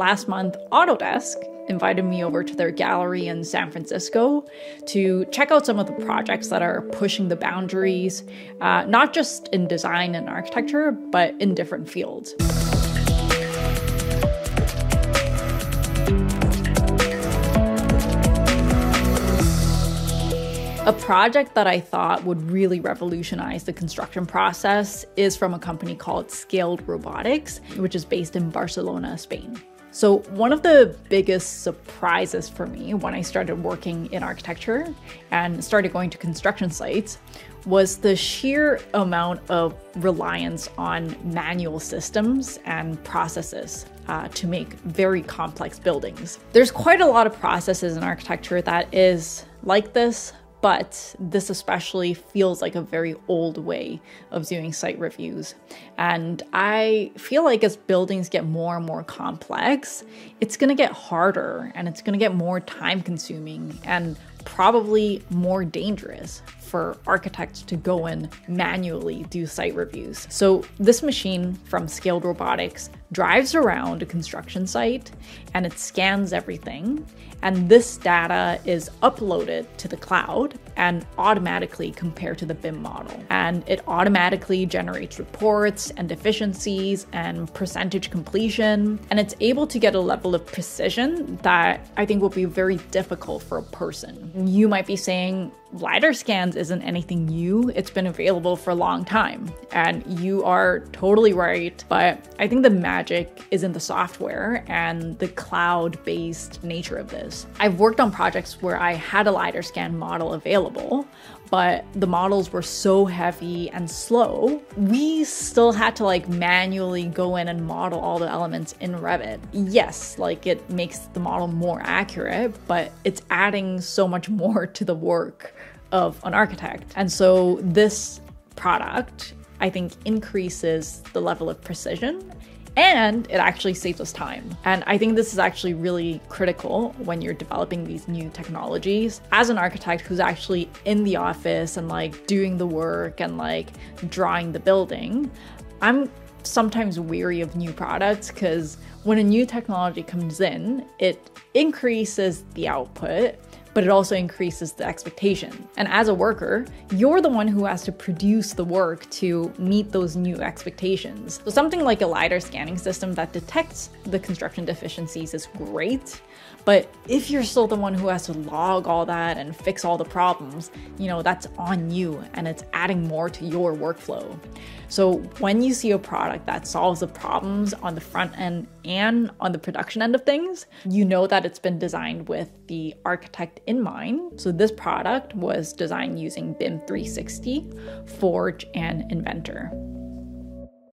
last month, Autodesk invited me over to their gallery in San Francisco to check out some of the projects that are pushing the boundaries, uh, not just in design and architecture, but in different fields. A project that I thought would really revolutionize the construction process is from a company called Scaled Robotics, which is based in Barcelona, Spain. So, one of the biggest surprises for me when I started working in architecture and started going to construction sites was the sheer amount of reliance on manual systems and processes uh, to make very complex buildings. There's quite a lot of processes in architecture that is like this, but this especially feels like a very old way of doing site reviews. And I feel like as buildings get more and more complex, it's going to get harder and it's going to get more time consuming and probably more dangerous for architects to go and manually do site reviews. So, this machine from Scaled Robotics drives around a construction site and it scans everything. And this data is uploaded to the cloud and automatically compared to the BIM model. And it automatically generates reports and deficiencies and percentage completion. And it's able to get a level of precision that I think will be very difficult for a person. You might be saying, LiDAR scans isn't anything new. It's been available for a long time. And you are totally right. But I think the magic is in the software and the cloud based nature of this. I've worked on projects where I had a LiDAR scan model available, but the models were so heavy and slow, we still had to like manually go in and model all the elements in Revit. Yes, like it makes the model more accurate, but it's adding so much more to the work of an architect. And so this product, I think, increases the level of precision and it actually saves us time. And I think this is actually really critical when you're developing these new technologies. As an architect who's actually in the office and like doing the work and like drawing the building, I'm sometimes weary of new products because when a new technology comes in, it increases the output but it also increases the expectation. And as a worker, you're the one who has to produce the work to meet those new expectations. So something like a LiDAR scanning system that detects the construction deficiencies is great, but if you're still the one who has to log all that and fix all the problems, you know, that's on you and it's adding more to your workflow. So when you see a product that solves the problems on the front end and on the production end of things, you know that it's been designed with the architect in mind. So this product was designed using BIM 360, Forge, and Inventor.